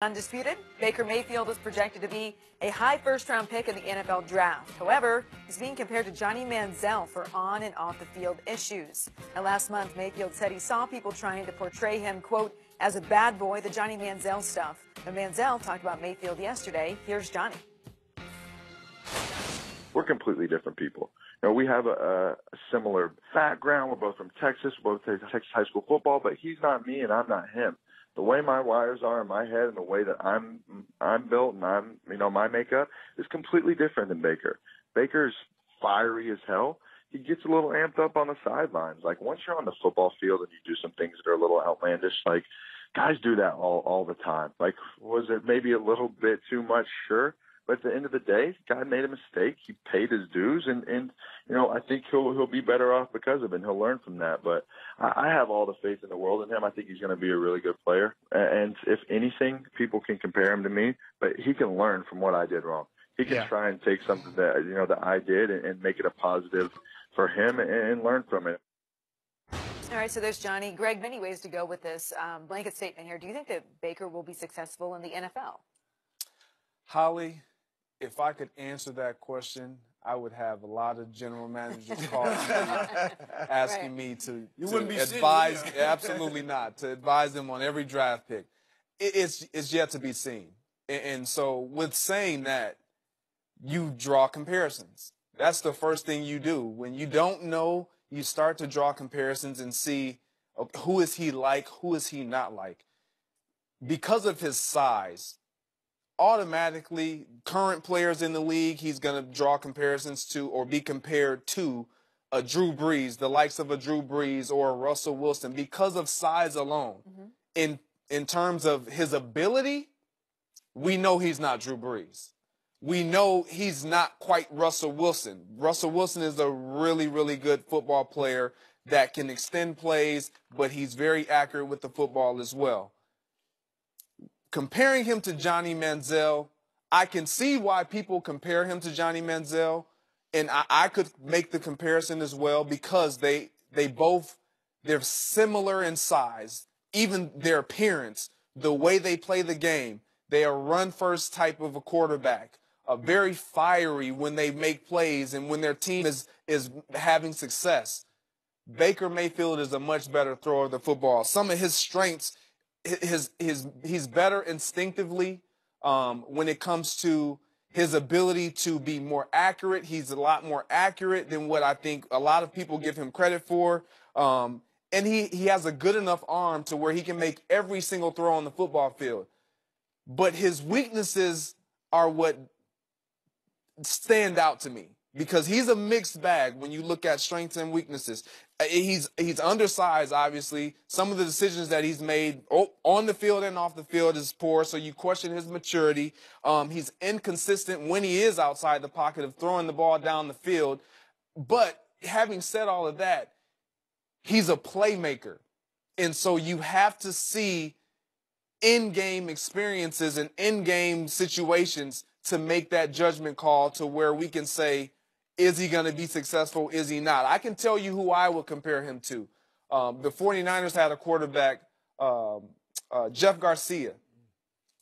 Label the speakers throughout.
Speaker 1: Undisputed, Baker Mayfield is projected to be a high first round pick in the NFL draft. However, he's being compared to Johnny Manziel for on and off the field issues. Now, last month, Mayfield said he saw people trying to portray him, quote, as a bad boy, the Johnny Manziel stuff. Now, Manziel talked about Mayfield yesterday. Here's Johnny.
Speaker 2: We're completely different people. You know, we have a, a similar background. We're both from Texas, we're both Texas high school football, but he's not me and I'm not him the way my wires are in my head and the way that I'm I'm built and I'm you know my makeup is completely different than Baker. Baker's fiery as hell. He gets a little amped up on the sidelines. Like once you're on the football field and you do some things that are a little outlandish, like guys do that all all the time. Like was it maybe a little bit too much? Sure. But at the end of the day, guy made a mistake. He paid his dues, and and you know I think he'll he'll be better off because of it. and He'll learn from that. But I, I have all the faith in the world in him. I think he's going to be a really good player. And if anything, people can compare him to me, but he can learn from what I did wrong. He can yeah. try and take something that you know that I did and, and make it a positive for him and, and learn from it.
Speaker 1: All right, so there's Johnny. Greg, many ways to go with this um, blanket statement here. Do you think that Baker will be successful in the NFL?
Speaker 3: Holly, if I could answer that question, I would have a lot of general managers calling me, asking right. me to, you to advise. absolutely not to advise them on every draft pick. It, it's it's yet to be seen. And, and so, with saying that, you draw comparisons. That's the first thing you do when you don't know. You start to draw comparisons and see oh, who is he like, who is he not like. Because of his size, automatically current players in the league he's going to draw comparisons to or be compared to a Drew Brees, the likes of a Drew Brees or a Russell Wilson because of size alone. Mm-hmm. In in terms of his ability, we know he's not Drew Brees. We know he's not quite Russell Wilson. Russell Wilson is a really really good football player that can extend plays, but he's very accurate with the football as well comparing him to Johnny Manziel, I can see why people compare him to Johnny Manziel, and I, I could make the comparison as well because they they both they're similar in size, even their appearance, the way they play the game. They are run first type of a quarterback, a very fiery when they make plays and when their team is is having success. Baker Mayfield is a much better thrower of the football. Some of his strengths his his he's better instinctively um, when it comes to his ability to be more accurate. He's a lot more accurate than what I think a lot of people give him credit for. Um, and he, he has a good enough arm to where he can make every single throw on the football field. But his weaknesses are what stand out to me because he's a mixed bag when you look at strengths and weaknesses. Uh, he's he's undersized, obviously. Some of the decisions that he's made on the field and off the field is poor, so you question his maturity. Um, he's inconsistent when he is outside the pocket of throwing the ball down the field. But having said all of that, he's a playmaker, and so you have to see in-game experiences and in-game situations to make that judgment call to where we can say is he going to be successful? Is he not? I can tell you who I would compare him to. Um, the 49ers had a quarterback, um, uh, Jeff Garcia.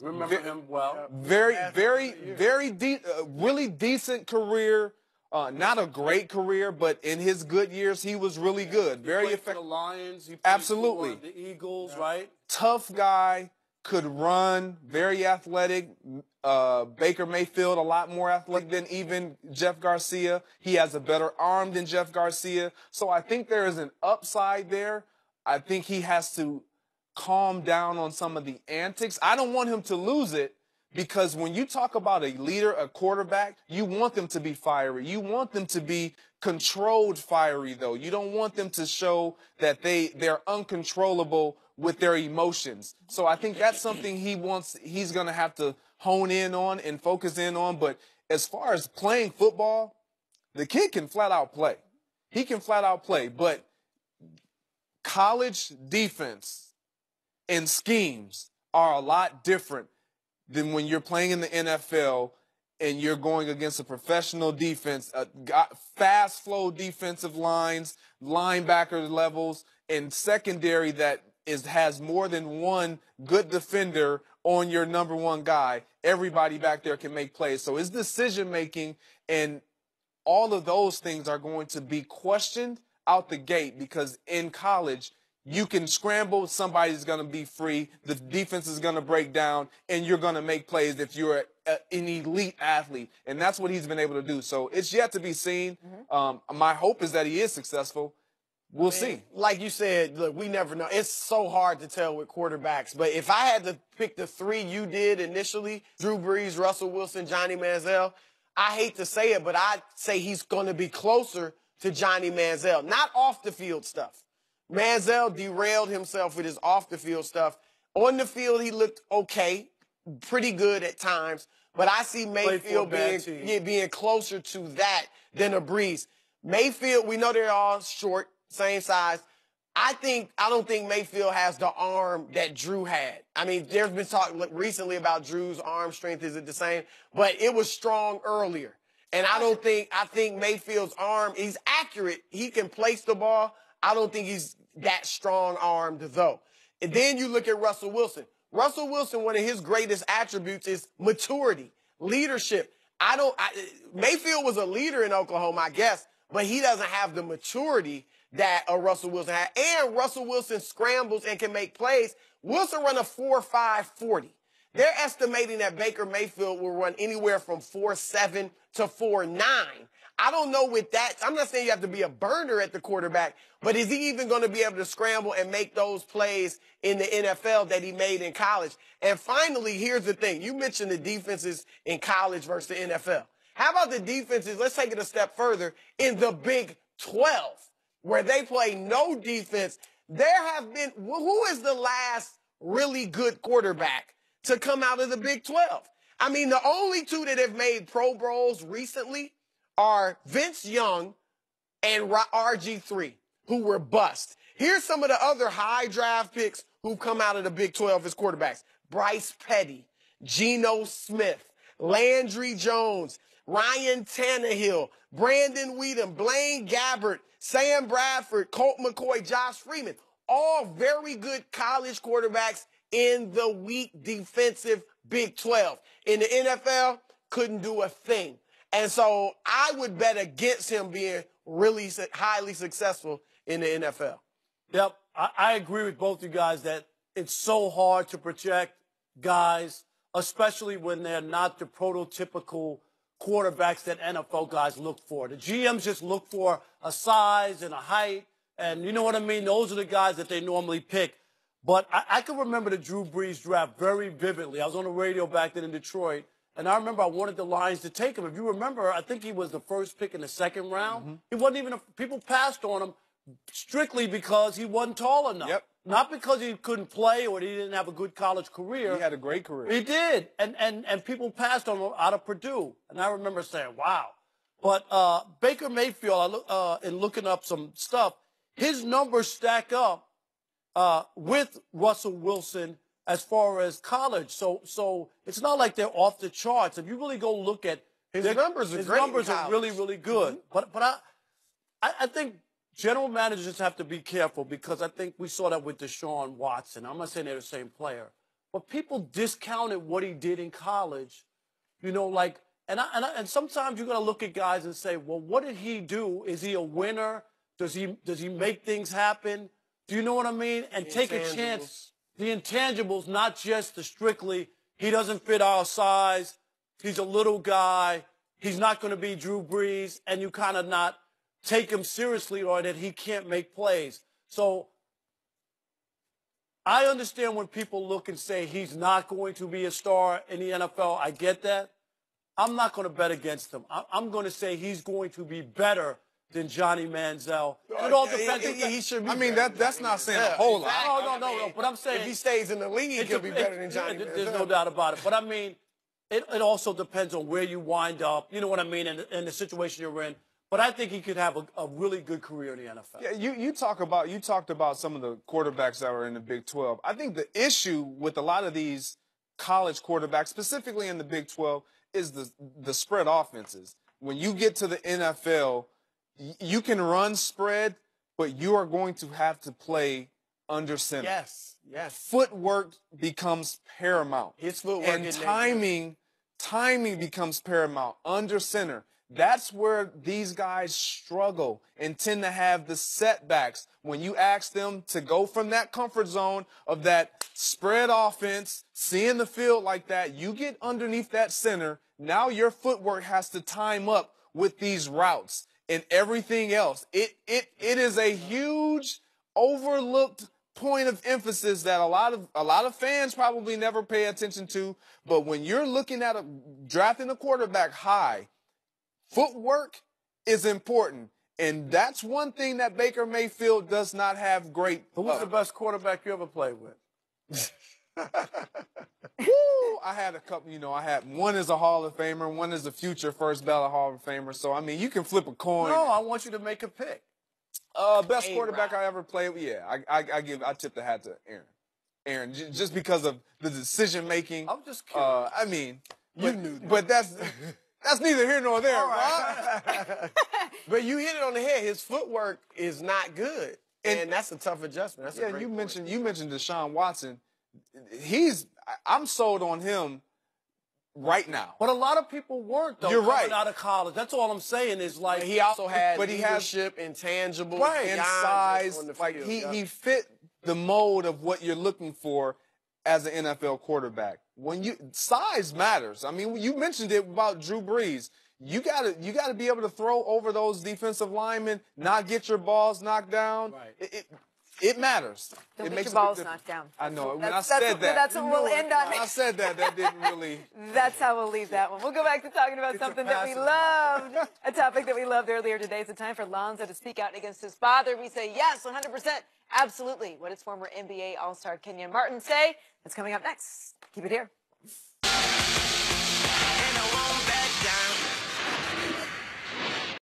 Speaker 4: Remember him well.
Speaker 3: Very, very, very de- uh, really decent career. Uh, not a great career, but in his good years, he was really good. Very effective.
Speaker 4: The Lions,
Speaker 3: absolutely.
Speaker 4: the Eagles, yeah. right?
Speaker 3: Tough guy, could run, very athletic. Uh, Baker Mayfield, a lot more athletic than even Jeff Garcia. He has a better arm than Jeff Garcia. So I think there is an upside there. I think he has to calm down on some of the antics. I don't want him to lose it because when you talk about a leader, a quarterback, you want them to be fiery. You want them to be controlled fiery though. You don't want them to show that they, they're uncontrollable with their emotions. So I think that's something he wants, he's going to have to hone in on and focus in on. But as far as playing football, the kid can flat out play. He can flat out play, but college defense and schemes are a lot different than when you're playing in the NFL and you're going against a professional defense, uh, fast flow defensive lines, linebacker levels, and secondary that is has more than one good defender on your number one guy, everybody back there can make plays. So his decision making and all of those things are going to be questioned out the gate because in college, you can scramble, somebody's going to be free, the defense is going to break down, and you're going to make plays if you're a, an elite athlete. And that's what he's been able to do. So it's yet to be seen. Mm-hmm. Um, my hope is that he is successful. We'll see.
Speaker 5: Like you said, look, we never know. It's so hard to tell with quarterbacks. But if I had to pick the three you did initially, Drew Brees, Russell Wilson, Johnny Manziel, I hate to say it, but I'd say he's going to be closer to Johnny Manziel. Not off the field stuff. Manziel derailed himself with his off the field stuff. On the field, he looked okay, pretty good at times. But I see Mayfield being, yeah, being closer to that than a Brees. Mayfield, we know they're all short, same size. I think I don't think Mayfield has the arm that Drew had. I mean, there's been talk recently about Drew's arm strength. Is it the same? But it was strong earlier. And I don't think I think Mayfield's arm, he's accurate. He can place the ball. I don't think he's that strong armed though. And then you look at Russell Wilson. Russell Wilson, one of his greatest attributes is maturity, leadership. I don't, I, Mayfield was a leader in Oklahoma, I guess, but he doesn't have the maturity that a Russell Wilson had. And Russell Wilson scrambles and can make plays. Wilson run a 4-5 40. They're estimating that Baker Mayfield will run anywhere from 4-7 to 4-9. I don't know with that. I'm not saying you have to be a burner at the quarterback, but is he even going to be able to scramble and make those plays in the NFL that he made in college? And finally, here's the thing. You mentioned the defenses in college versus the NFL. How about the defenses? Let's take it a step further in the Big 12 where they play no defense. There have been, who is the last really good quarterback to come out of the Big 12? I mean, the only two that have made Pro Bowls recently are Vince Young and RG3, who were bust. Here's some of the other high draft picks who've come out of the Big 12 as quarterbacks. Bryce Petty, Geno Smith, Landry Jones, Ryan Tannehill, Brandon Weeden, Blaine Gabbert, Sam Bradford, Colt McCoy, Josh Freeman. All very good college quarterbacks in the weak defensive Big 12. In the NFL, couldn't do a thing. And so I would bet against him being really highly successful in the NFL.
Speaker 4: Yep. I, I agree with both you guys that it's so hard to project guys, especially when they're not the prototypical quarterbacks that NFL guys look for. The GMs just look for a size and a height, and you know what I mean? Those are the guys that they normally pick. But I, I can remember the Drew Brees draft very vividly. I was on the radio back then in Detroit, and I remember I wanted the Lions to take him. If you remember, I think he was the first pick in the second round. Mm-hmm. He wasn't even, a, people passed on him strictly because he wasn't tall enough. Yep. Not because he couldn't play or he didn't have a good college career.
Speaker 3: He had a great career.
Speaker 4: He did. And, and, and people passed on him out of Purdue. And I remember saying, wow. But uh, Baker Mayfield, uh, in looking up some stuff, his numbers stack up uh, with Russell Wilson as far as college. So so it's not like they're off the charts. If you really go look at
Speaker 5: his numbers,
Speaker 4: his numbers are really really good. Mm-hmm. But but I, I, I think general managers have to be careful because I think we saw that with Deshaun Watson. I'm not saying they're the same player, but people discounted what he did in college. You know, like and I, and, I, and sometimes you got to look at guys and say, well, what did he do? Is he a winner? Does he does he make things happen? Do you know what I mean? And take a chance the intangibles, not just the strictly, he doesn't fit our size, he's a little guy, he's not going to be Drew Brees, and you kind of not take him seriously or that he can't make plays. So I understand when people look and say he's not going to be a star in the NFL. I get that. I'm not going to bet against him. I'm going to say he's going to be better than Johnny Manziel.
Speaker 5: Uh, it all depends. He, he should.
Speaker 3: I mean, that that's not saying yeah, a whole
Speaker 4: exactly. lot. No, no, no, no. But I'm saying
Speaker 5: if he stays in the league, he'll be better than Johnny.
Speaker 4: It, there's no doubt about it. But I mean, it, it also depends on where you wind up. You know what I mean, and, and the situation you're in. But I think he could have a, a, really good career in the NFL.
Speaker 3: Yeah, you, you talk about you talked about some of the quarterbacks that were in the Big 12. I think the issue with a lot of these college quarterbacks, specifically in the Big 12, is the the spread offenses. When you get to the NFL, you can run spread, but you are going to have to play under center.
Speaker 5: Yes, yes.
Speaker 3: Footwork becomes paramount.
Speaker 5: His footwork
Speaker 3: and timing, timing becomes paramount under center. That's where these guys struggle and tend to have the setbacks when you ask them to go from that comfort zone of that spread offense, seeing the field like that. You get underneath that center. Now your footwork has to time up with these routes and everything else. It, it, it is a huge overlooked point of emphasis that a lot of a lot of fans probably never pay attention to. But when you're looking at a, drafting a quarterback high, footwork is important. And that's one thing that Baker Mayfield does not have great.
Speaker 4: Who was the best quarterback you ever played with?
Speaker 3: Woo! I had a couple, you know, I had one is a Hall of Famer, one is a future first ballot Hall of Famer. So I mean, you can flip a coin.
Speaker 4: No, I want you to make a pick.
Speaker 3: Uh, best
Speaker 5: A-Rod.
Speaker 3: quarterback I ever played with. Yeah, I, I, I give, I tip the hat to Aaron. Aaron, j- just because of the decision making.
Speaker 4: I'm just curious.
Speaker 3: Uh, I mean,
Speaker 5: You
Speaker 3: but,
Speaker 5: knew that.
Speaker 3: but that's that's neither here nor there, right?
Speaker 5: But you hit it on the head. His footwork is not good, and,
Speaker 3: And-
Speaker 5: that's a tough adjustment. That's a
Speaker 3: Yeah,
Speaker 5: great
Speaker 3: you
Speaker 5: point.
Speaker 3: mentioned you mentioned Deshaun Watson. He's I- I'm sold on him right now.
Speaker 4: But a lot of people weren't though.
Speaker 3: You're
Speaker 4: coming
Speaker 3: right.
Speaker 4: Out of college, that's all I'm saying is like
Speaker 5: But he also had
Speaker 3: But he has-
Speaker 5: leadership, intangible,
Speaker 3: right and size. Like
Speaker 5: field,
Speaker 3: he
Speaker 5: yeah.
Speaker 3: he fit the mold of what you're looking for as an NFL quarterback. When you size matters. I mean, you mentioned it about Drew Brees. You gotta you gotta be able to throw over those defensive linemen, not get your balls knocked down.
Speaker 4: Right.
Speaker 3: It, it, it matters.
Speaker 1: Don't
Speaker 3: it makes
Speaker 1: your
Speaker 3: a
Speaker 1: balls
Speaker 3: difference.
Speaker 1: knocked down.
Speaker 3: I know. When I
Speaker 1: That's-
Speaker 3: said
Speaker 1: that's-
Speaker 3: that,
Speaker 1: that's what we'll end on.
Speaker 3: When I said that, that didn't really.
Speaker 1: That's how we'll leave that one. We'll go back to talking about
Speaker 4: Get your
Speaker 1: something that we loved, a topic that we loved earlier today. It's a time for Lonzo to speak out against his father. We say yes, 100%, absolutely. What does former NBA All-Star Kenyon Martin say? That's coming up next. Keep it here.